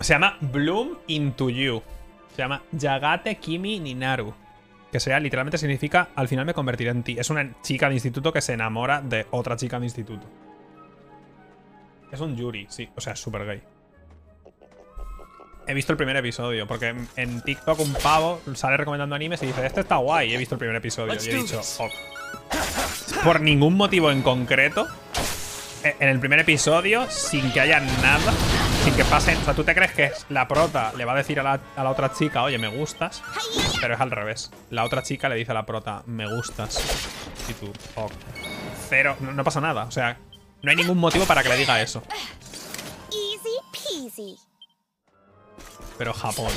Se llama Bloom into You. Se llama Yagate Kimi Ninaru. Que sea, literalmente significa al final me convertiré en ti. Es una chica de instituto que se enamora de otra chica de instituto. Es un Yuri, sí. O sea, es súper gay. He visto el primer episodio, porque en- TikTok un pavo sale recomendando animes y dice, este está guay. He visto el primer episodio y he dicho, "Ok". Por ningún motivo en concreto, en el primer episodio, sin que haya nada, sin que pasen. O sea, tú te crees que la prota le va a decir a la, a la otra chica, oye, me gustas, pero es al revés. La otra chica le dice a la prota, me gustas. Y tú, ok. Cero, no, no pasa nada. O sea, no hay ningún motivo para que le diga eso. Easy peasy. Pero Japón.